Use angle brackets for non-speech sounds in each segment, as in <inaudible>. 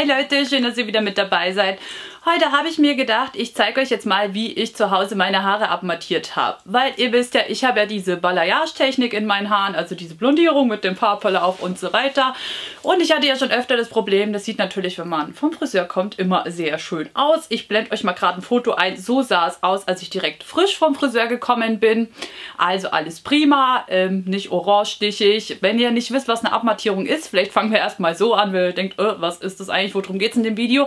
Hey Leute, schön, dass ihr wieder mit dabei seid. Heute habe ich mir gedacht, ich zeige euch jetzt mal, wie ich zu Hause meine Haare abmattiert habe. Weil ihr wisst ja, ich habe ja diese Balayage-Technik in meinen Haaren, also diese Blondierung mit dem Farbverlauf und so weiter. Und ich hatte ja schon öfter das Problem, das sieht natürlich, wenn man vom Friseur kommt, immer sehr schön aus. Ich blende euch mal gerade ein Foto ein. So sah es aus, als ich direkt frisch vom Friseur gekommen bin. Also alles prima, ähm, nicht orange-stichig. Wenn ihr nicht wisst, was eine Abmattierung ist, vielleicht fangen wir erstmal so an, weil ihr denkt, oh, was ist das eigentlich, worum geht es in dem Video?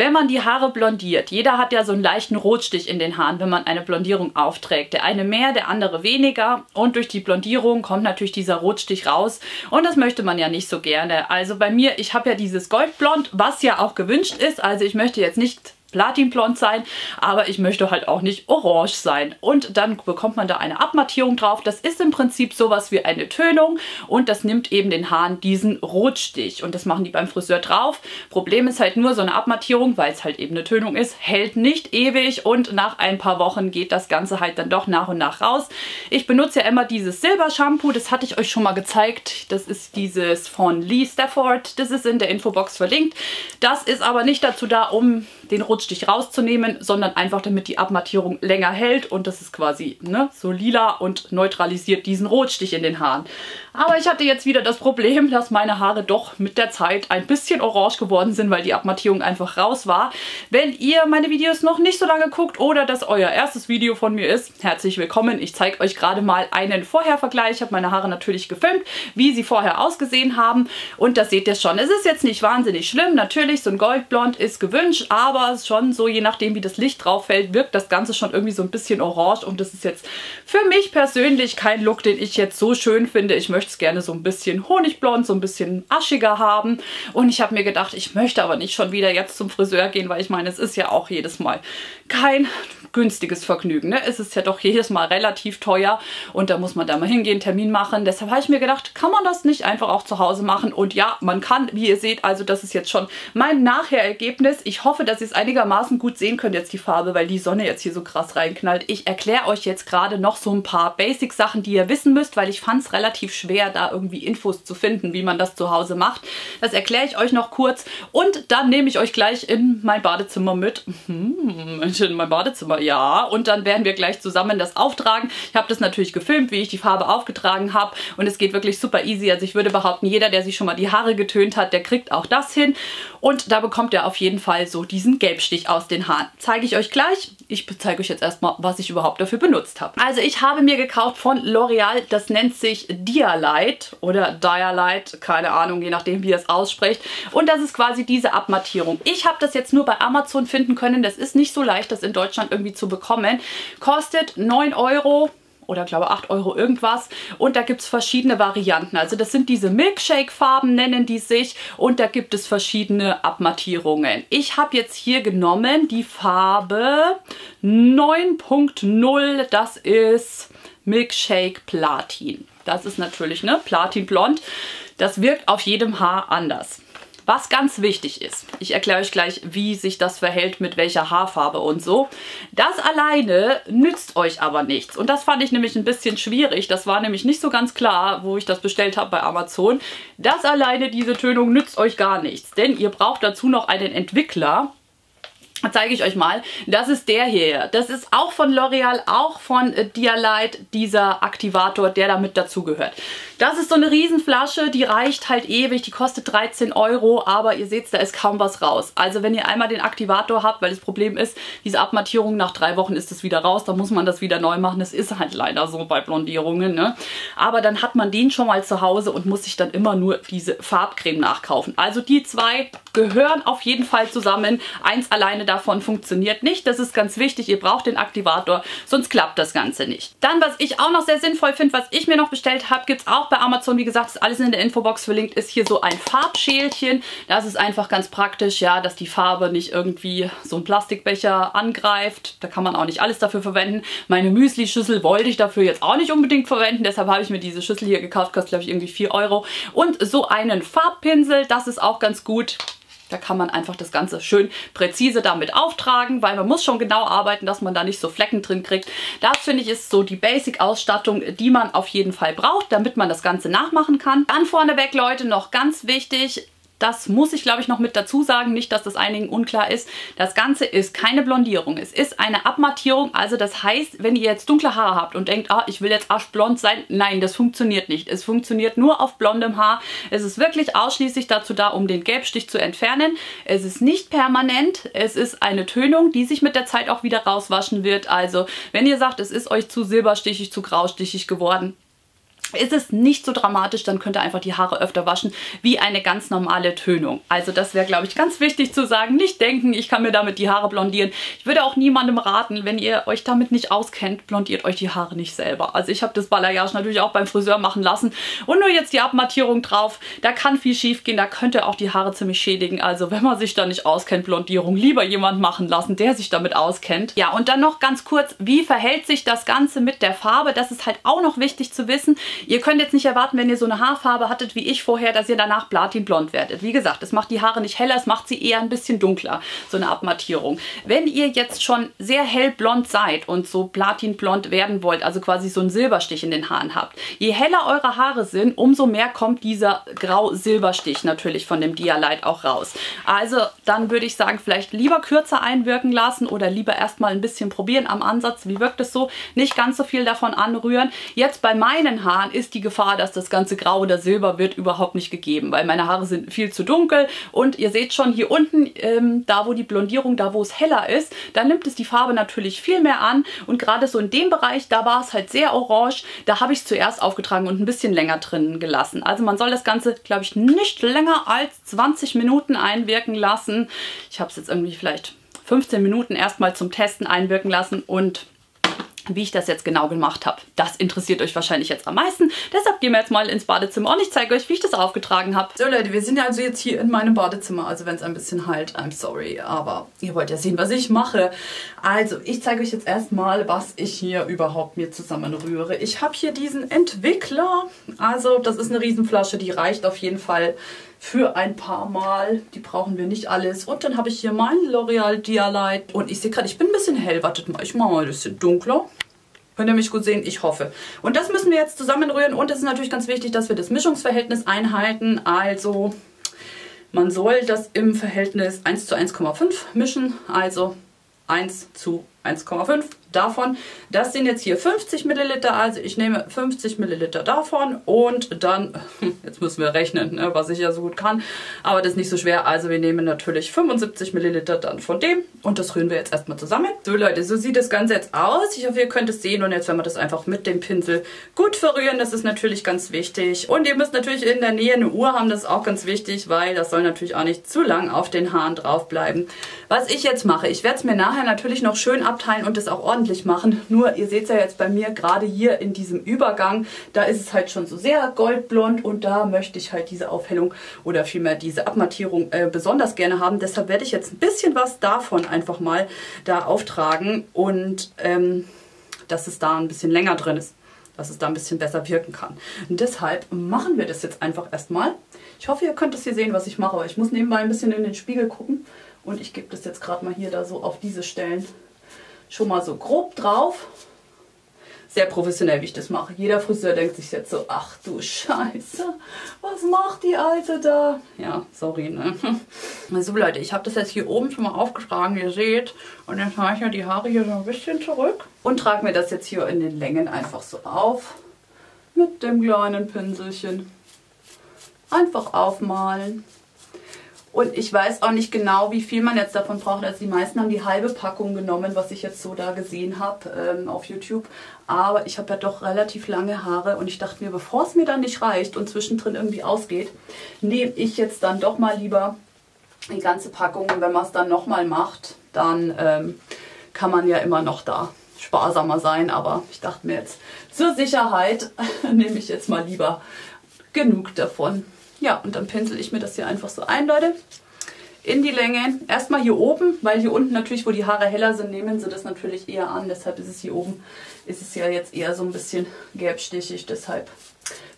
Wenn man die Haare blondiert, jeder hat ja so einen leichten Rotstich in den Haaren, wenn man eine Blondierung aufträgt. Der eine mehr, der andere weniger und durch die Blondierung kommt natürlich dieser Rotstich raus und das möchte man ja nicht so gerne. Also bei mir, ich habe ja dieses Goldblond, was ja auch gewünscht ist, also ich möchte jetzt nicht platinblond sein, aber ich möchte halt auch nicht orange sein. Und dann bekommt man da eine Abmattierung drauf. Das ist im Prinzip sowas wie eine Tönung und das nimmt eben den Haaren diesen Rotstich und das machen die beim Friseur drauf. Problem ist halt nur so eine Abmattierung, weil es halt eben eine Tönung ist, hält nicht ewig und nach ein paar Wochen geht das Ganze halt dann doch nach und nach raus. Ich benutze ja immer dieses Silber-Shampoo, das hatte ich euch schon mal gezeigt. Das ist dieses von Lee Stafford, das ist in der Infobox verlinkt. Das ist aber nicht dazu da, um den Rotstich rauszunehmen, sondern einfach damit die Abmattierung länger hält und das ist quasi ne, so lila und neutralisiert diesen Rotstich in den Haaren. Aber ich hatte jetzt wieder das Problem, dass meine Haare doch mit der Zeit ein bisschen orange geworden sind, weil die Abmattierung einfach raus war. Wenn ihr meine Videos noch nicht so lange guckt oder das euer erstes Video von mir ist, herzlich willkommen. Ich zeige euch gerade mal einen Vorhervergleich. Ich habe meine Haare natürlich gefilmt, wie sie vorher ausgesehen haben und das seht ihr schon. Es ist jetzt nicht wahnsinnig schlimm. Natürlich, so ein Goldblond ist gewünscht, aber schon so, je nachdem wie das Licht drauf fällt, wirkt das Ganze schon irgendwie so ein bisschen orange und das ist jetzt für mich persönlich kein Look, den ich jetzt so schön finde. Ich möchte möchte es gerne so ein bisschen honigblond, so ein bisschen aschiger haben. Und ich habe mir gedacht, ich möchte aber nicht schon wieder jetzt zum Friseur gehen, weil ich meine, es ist ja auch jedes Mal kein günstiges Vergnügen. Ne? Es ist ja doch jedes Mal relativ teuer und da muss man da mal hingehen, Termin machen. Deshalb habe ich mir gedacht, kann man das nicht einfach auch zu Hause machen? Und ja, man kann, wie ihr seht, also das ist jetzt schon mein Nachher-Ergebnis. Ich hoffe, dass ihr es einigermaßen gut sehen könnt jetzt die Farbe, weil die Sonne jetzt hier so krass reinknallt. Ich erkläre euch jetzt gerade noch so ein paar Basic-Sachen, die ihr wissen müsst, weil ich fand es relativ schwer, da irgendwie Infos zu finden, wie man das zu Hause macht. Das erkläre ich euch noch kurz und dann nehme ich euch gleich in mein Badezimmer mit. Hm, in mein Badezimmer ja. Und dann werden wir gleich zusammen das auftragen. Ich habe das natürlich gefilmt, wie ich die Farbe aufgetragen habe. Und es geht wirklich super easy. Also ich würde behaupten, jeder, der sich schon mal die Haare getönt hat, der kriegt auch das hin. Und da bekommt er auf jeden Fall so diesen Gelbstich aus den Haaren. Zeige ich euch gleich. Ich zeige euch jetzt erstmal, was ich überhaupt dafür benutzt habe. Also ich habe mir gekauft von L'Oreal, das nennt sich Dialight oder Dialight, keine Ahnung, je nachdem wie ihr es ausspricht. Und das ist quasi diese Abmattierung. Ich habe das jetzt nur bei Amazon finden können. Das ist nicht so leicht, das in Deutschland irgendwie zu bekommen. Kostet 9 Euro oder glaube 8 Euro irgendwas. Und da gibt es verschiedene Varianten. Also das sind diese Milkshake-Farben, nennen die sich. Und da gibt es verschiedene Abmattierungen. Ich habe jetzt hier genommen die Farbe 9.0. Das ist Milkshake Platin. Das ist natürlich ne Platin Blond. Das wirkt auf jedem Haar anders. Was ganz wichtig ist, ich erkläre euch gleich, wie sich das verhält mit welcher Haarfarbe und so. Das alleine nützt euch aber nichts. Und das fand ich nämlich ein bisschen schwierig. Das war nämlich nicht so ganz klar, wo ich das bestellt habe bei Amazon. Das alleine, diese Tönung, nützt euch gar nichts. Denn ihr braucht dazu noch einen Entwickler, zeige ich euch mal. Das ist der hier. Das ist auch von L'Oreal, auch von Dialight, dieser Aktivator, der damit dazugehört. Das ist so eine Riesenflasche, die reicht halt ewig, die kostet 13 Euro, aber ihr seht, da ist kaum was raus. Also wenn ihr einmal den Aktivator habt, weil das Problem ist, diese Abmattierung nach drei Wochen ist es wieder raus, dann muss man das wieder neu machen. Das ist halt leider so bei Blondierungen, ne? Aber dann hat man den schon mal zu Hause und muss sich dann immer nur diese Farbcreme nachkaufen. Also die zwei gehören auf jeden Fall zusammen. Eins alleine davon funktioniert nicht. Das ist ganz wichtig. Ihr braucht den Aktivator, sonst klappt das Ganze nicht. Dann, was ich auch noch sehr sinnvoll finde, was ich mir noch bestellt habe, gibt es auch bei Amazon. Wie gesagt, ist alles in der Infobox verlinkt, ist hier so ein Farbschälchen. Das ist einfach ganz praktisch, ja, dass die Farbe nicht irgendwie so ein Plastikbecher angreift. Da kann man auch nicht alles dafür verwenden. Meine Müsli-Schüssel wollte ich dafür jetzt auch nicht unbedingt verwenden. Deshalb habe ich mir diese Schüssel hier gekauft. Kostet, glaube ich, irgendwie 4 Euro. Und so einen Farbpinsel, das ist auch ganz gut. Da kann man einfach das Ganze schön präzise damit auftragen, weil man muss schon genau arbeiten, dass man da nicht so Flecken drin kriegt. Das finde ich ist so die Basic-Ausstattung, die man auf jeden Fall braucht, damit man das Ganze nachmachen kann. Dann vorneweg, Leute, noch ganz wichtig, das muss ich glaube ich noch mit dazu sagen, nicht, dass das einigen unklar ist. Das Ganze ist keine Blondierung, es ist eine Abmattierung, also das heißt, wenn ihr jetzt dunkle Haare habt und denkt, ah, ich will jetzt aschblond sein, nein, das funktioniert nicht. Es funktioniert nur auf blondem Haar. Es ist wirklich ausschließlich dazu da, um den Gelbstich zu entfernen. Es ist nicht permanent, es ist eine Tönung, die sich mit der Zeit auch wieder rauswaschen wird. Also wenn ihr sagt, es ist euch zu silberstichig, zu graustichig geworden, ist es nicht so dramatisch, dann könnt ihr einfach die Haare öfter waschen, wie eine ganz normale Tönung. Also das wäre, glaube ich, ganz wichtig zu sagen. Nicht denken, ich kann mir damit die Haare blondieren. Ich würde auch niemandem raten, wenn ihr euch damit nicht auskennt, blondiert euch die Haare nicht selber. Also ich habe das Balayage natürlich auch beim Friseur machen lassen und nur jetzt die Abmattierung drauf. Da kann viel schief gehen, da könnt ihr auch die Haare ziemlich schädigen. Also wenn man sich da nicht auskennt, Blondierung, lieber jemand machen lassen, der sich damit auskennt. Ja, und dann noch ganz kurz, wie verhält sich das Ganze mit der Farbe? Das ist halt auch noch wichtig zu wissen. Ihr könnt jetzt nicht erwarten, wenn ihr so eine Haarfarbe hattet wie ich vorher, dass ihr danach platinblond werdet. Wie gesagt, es macht die Haare nicht heller, es macht sie eher ein bisschen dunkler, so eine Abmattierung. Wenn ihr jetzt schon sehr hellblond seid und so platinblond werden wollt, also quasi so einen Silberstich in den Haaren habt, je heller eure Haare sind, umso mehr kommt dieser grau-silberstich natürlich von dem Dialight auch raus. Also dann würde ich sagen, vielleicht lieber kürzer einwirken lassen oder lieber erstmal ein bisschen probieren am Ansatz. Wie wirkt es so? Nicht ganz so viel davon anrühren. Jetzt bei meinen Haaren Haaren ist die Gefahr, dass das ganze Grau oder Silber wird, überhaupt nicht gegeben, weil meine Haare sind viel zu dunkel und ihr seht schon hier unten, ähm, da wo die Blondierung, da wo es heller ist, da nimmt es die Farbe natürlich viel mehr an und gerade so in dem Bereich, da war es halt sehr orange, da habe ich es zuerst aufgetragen und ein bisschen länger drinnen gelassen. Also man soll das Ganze, glaube ich, nicht länger als 20 Minuten einwirken lassen. Ich habe es jetzt irgendwie vielleicht 15 Minuten erstmal zum Testen einwirken lassen und wie ich das jetzt genau gemacht habe. Das interessiert euch wahrscheinlich jetzt am meisten. Deshalb gehen wir jetzt mal ins Badezimmer und ich zeige euch, wie ich das aufgetragen habe. So Leute, wir sind ja also jetzt hier in meinem Badezimmer. Also wenn es ein bisschen halt, I'm sorry, aber ihr wollt ja sehen, was ich mache. Also ich zeige euch jetzt erstmal, was ich hier überhaupt mir zusammenrühre. Ich habe hier diesen Entwickler. Also das ist eine Riesenflasche, die reicht auf jeden Fall für ein paar Mal. Die brauchen wir nicht alles. Und dann habe ich hier mein L'Oreal Dialight. Und ich sehe gerade, ich bin ein bisschen hell. Wartet mal, ich mache mal ein bisschen dunkler. Könnt ihr mich gut sehen? Ich hoffe. Und das müssen wir jetzt zusammenrühren. Und es ist natürlich ganz wichtig, dass wir das Mischungsverhältnis einhalten. Also man soll das im Verhältnis 1 zu 1,5 mischen. Also 1 zu 1,5 davon. Das sind jetzt hier 50 Milliliter, also ich nehme 50 Milliliter davon und dann, <laughs> jetzt müssen wir rechnen, ne, was ich ja so gut kann, aber das ist nicht so schwer, also wir nehmen natürlich 75 Milliliter dann von dem und das rühren wir jetzt erstmal zusammen. So Leute, so sieht das Ganze jetzt aus. Ich hoffe, ihr könnt es sehen und jetzt werden wir das einfach mit dem Pinsel gut verrühren, das ist natürlich ganz wichtig. Und ihr müsst natürlich in der Nähe eine Uhr haben, das ist auch ganz wichtig, weil das soll natürlich auch nicht zu lang auf den Haaren drauf bleiben. Was ich jetzt mache, ich werde es mir nachher natürlich noch schön abteilen und das auch ordentlich ordentlich machen. Nur, ihr seht ja jetzt bei mir, gerade hier in diesem Übergang, da ist es halt schon so sehr goldblond und da möchte ich halt diese Aufhellung oder vielmehr diese Abmattierung äh, besonders gerne haben. Deshalb werde ich jetzt ein bisschen was davon einfach mal da auftragen und ähm, dass es da ein bisschen länger drin ist dass es da ein bisschen besser wirken kann. Und deshalb machen wir das jetzt einfach erstmal. Ich hoffe, ihr könnt es hier sehen, was ich mache, aber ich muss nebenbei ein bisschen in den Spiegel gucken und ich gebe das jetzt gerade mal hier da so auf diese Stellen schon mal so grob drauf. Sehr professionell, wie ich das mache. Jeder Friseur denkt sich jetzt so, ach du Scheiße, was macht die Alte da? Ja, sorry, ne? <laughs> Also Leute, ich habe das jetzt hier oben schon mal aufgetragen, ihr seht. Und dann trage ich ja die Haare hier so ein bisschen zurück. Und trage mir das jetzt hier in den Längen einfach so auf. Mit dem kleinen Pinselchen. Einfach aufmalen. Und ich weiß auch nicht genau, wie viel man jetzt davon braucht. Also die meisten haben die halbe Packung genommen, was ich jetzt so da gesehen habe ähm, auf YouTube. Aber ich habe ja doch relativ lange Haare und ich dachte mir, bevor es mir dann nicht reicht und zwischendrin irgendwie ausgeht, nehme ich jetzt dann doch mal lieber die ganze Packung. Und wenn man es dann nochmal macht, dann ähm, kann man ja immer noch da sparsamer sein. Aber ich dachte mir jetzt, zur Sicherheit <laughs> nehme ich jetzt mal lieber genug davon. Ja, und dann pinsel ich mir das hier einfach so ein, Leute. In die Länge. Erstmal hier oben, weil hier unten natürlich, wo die Haare heller sind, nehmen sie das natürlich eher an. Deshalb ist es hier oben, ist es ja jetzt eher so ein bisschen gelbstichig. Deshalb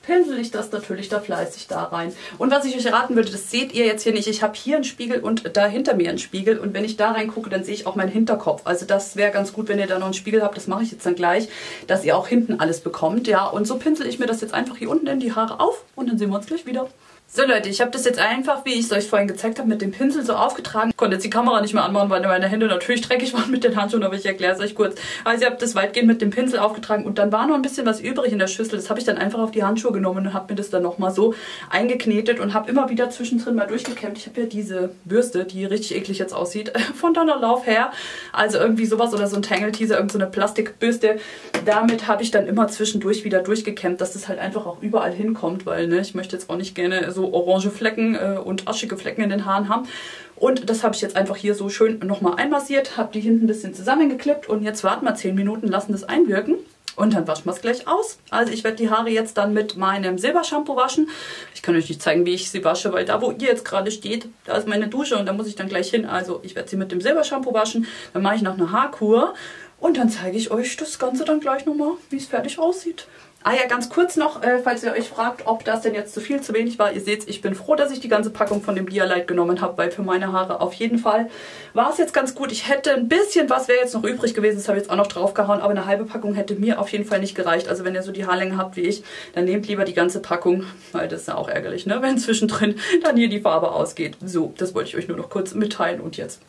pinsel ich das natürlich da fleißig da rein. Und was ich euch raten würde, das seht ihr jetzt hier nicht. Ich habe hier einen Spiegel und da hinter mir einen Spiegel. Und wenn ich da reingucke, dann sehe ich auch meinen Hinterkopf. Also das wäre ganz gut, wenn ihr da noch einen Spiegel habt. Das mache ich jetzt dann gleich, dass ihr auch hinten alles bekommt. Ja, und so pinsel ich mir das jetzt einfach hier unten in die Haare auf. Und dann sehen wir uns gleich wieder. So Leute, ich habe das jetzt einfach, wie ich es euch vorhin gezeigt habe, mit dem Pinsel so aufgetragen. Ich konnte jetzt die Kamera nicht mehr anmachen, weil meine Hände natürlich dreckig waren mit den Handschuhen, aber ich erkläre es euch kurz. Also ich habe das weitgehend mit dem Pinsel aufgetragen und dann war noch ein bisschen was übrig in der Schüssel. Das habe ich dann einfach auf die Handschuhe genommen und habe mir das dann nochmal so eingeknetet und habe immer wieder zwischendrin mal durchgekämmt. Ich habe ja diese Bürste, die richtig eklig jetzt aussieht, <laughs> von Donna Love her. Also irgendwie sowas oder so ein Tangle Teaser, irgendeine so Plastikbürste. Damit habe ich dann immer zwischendurch wieder durchgekämmt, dass das halt einfach auch überall hinkommt, weil ne, ich möchte jetzt auch nicht gerne so so orange Flecken äh, und aschige Flecken in den Haaren haben. Und das habe ich jetzt einfach hier so schön nochmal einmassiert, habe die hinten ein bisschen zusammengeklippt und jetzt warten wir 10 Minuten, lassen das einwirken. Und dann waschen wir es gleich aus. Also ich werde die Haare jetzt dann mit meinem Silbershampoo waschen. Ich kann euch nicht zeigen, wie ich sie wasche, weil da, wo ihr jetzt gerade steht, da ist meine Dusche und da muss ich dann gleich hin. Also ich werde sie mit dem Silbershampoo waschen. Dann mache ich noch eine Haarkur und dann zeige ich euch das Ganze dann gleich nochmal, wie es fertig aussieht. Ah ja, ganz kurz noch, äh, falls ihr euch fragt, ob das denn jetzt zu viel, zu wenig war. Ihr seht, ich bin froh, dass ich die ganze Packung von dem Dialight genommen habe, weil für meine Haare auf jeden Fall war es jetzt ganz gut. Ich hätte ein bisschen was wäre jetzt noch übrig gewesen, das habe ich jetzt auch noch draufgehauen, aber eine halbe Packung hätte mir auf jeden Fall nicht gereicht. Also wenn ihr so die Haarlänge habt wie ich, dann nehmt lieber die ganze Packung, weil das ist ja auch ärgerlich, ne? <laughs> wenn zwischendrin dann hier die Farbe ausgeht. So, das wollte ich euch nur noch kurz mitteilen und jetzt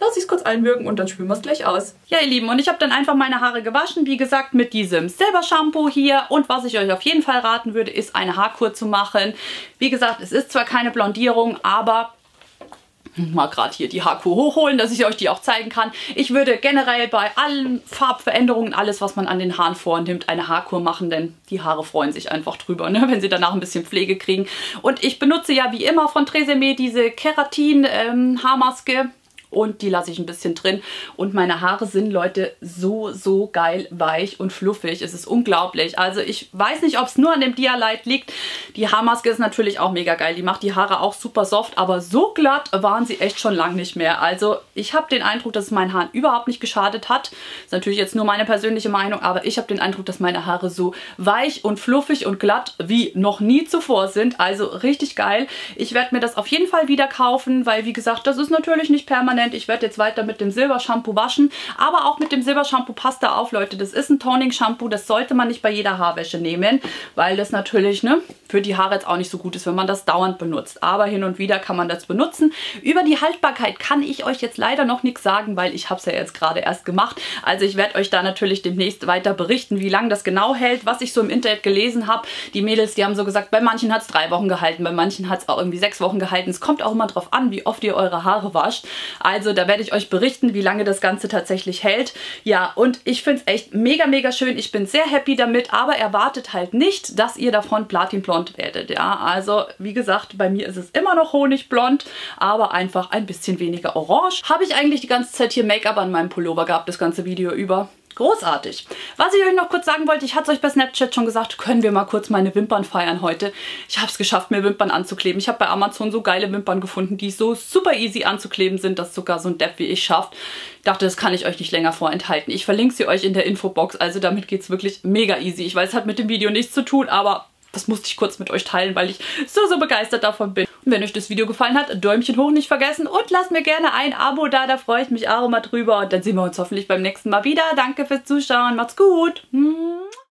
lasse ich es kurz einwirken und dann spülen wir es gleich aus. Ja, ihr Lieben, und ich habe dann einfach meine Haare gewaschen, wie gesagt, mit diesem Silber-Shampoo hier und was ich euch auf jeden Fall raten würde, ist eine Haarkur zu machen. Wie gesagt, es ist zwar keine Blondierung, aber mal gerade hier die Haarkur hochholen, dass ich euch die auch zeigen kann. Ich würde generell bei allen Farbveränderungen, alles was man an den Haaren vornimmt, eine Haarkur machen, denn die Haare freuen sich einfach drüber, ne? <laughs> wenn sie danach ein bisschen Pflege kriegen. Und ich benutze ja wie immer von Tresemme diese Keratin ähm, Haarmaske und die lasse ich ein bisschen drin. Und meine Haare sind, Leute, so, so geil weich und fluffig. Es ist unglaublich. Also ich weiß nicht, ob es nur an dem Dialight liegt. Die Haarmaske ist natürlich auch mega geil. Die macht die Haare auch super soft, aber so glatt waren sie echt schon lange nicht mehr. Also ich habe den Eindruck, dass es meinen Haaren überhaupt nicht geschadet hat. Ist natürlich jetzt nur meine persönliche Meinung, aber ich habe den Eindruck, dass meine Haare so weich und fluffig und glatt wie noch nie zuvor sind. Also richtig geil. Ich werde mir das auf jeden Fall wieder kaufen, weil wie gesagt, das ist natürlich nicht permanent. Ich werde jetzt weiter mit dem Silbershampoo waschen, aber auch mit dem Silbershampoo passt da auf, Leute. Das ist ein Toning-Shampoo, das sollte man nicht bei jeder Haarwäsche nehmen, weil das natürlich ne, für die Haare jetzt auch nicht so gut ist, wenn man das dauernd benutzt. Aber hin und wieder kann man das benutzen. Über die Haltbarkeit kann ich euch jetzt leider noch nichts sagen, weil ich habe es ja jetzt gerade erst gemacht. Also ich werde euch da natürlich demnächst weiter berichten, wie lange das genau hält, was ich so im Internet gelesen habe. Die Mädels, die haben so gesagt, bei manchen hat es drei Wochen gehalten, bei manchen hat es auch irgendwie sechs Wochen gehalten. Es kommt auch immer drauf an, wie oft ihr eure Haare wascht. Also da werde ich euch berichten, wie lange das Ganze tatsächlich hält. Ja, und ich finde es echt mega, mega schön. Ich bin sehr happy damit, aber erwartet halt nicht, dass ihr davon werdet. Ja, also wie gesagt, bei mir ist es immer noch honigblond, aber einfach ein bisschen weniger orange. Habe ich eigentlich die ganze Zeit hier Make-up an meinem Pullover gehabt, das ganze Video über. Großartig. Was ich euch noch kurz sagen wollte, ich hatte es euch bei Snapchat schon gesagt, können wir mal kurz meine Wimpern feiern heute. Ich habe es geschafft, mir Wimpern anzukleben. Ich habe bei Amazon so geile Wimpern gefunden, die so super easy anzukleben sind, dass sogar so ein Depp wie ich schafft. Ich dachte, das kann ich euch nicht länger vorenthalten. Ich verlinke sie euch in der Infobox, also damit geht es wirklich mega easy. Ich weiß, es hat mit dem Video nichts zu tun, aber das musste ich kurz mit euch teilen, weil ich so, so begeistert davon bin. Und wenn euch das Video gefallen hat, Däumchen hoch nicht vergessen und lasst mir gerne ein Abo da, da freue ich mich auch immer drüber. Und dann sehen wir uns hoffentlich beim nächsten Mal wieder. Danke fürs Zuschauen, macht's gut.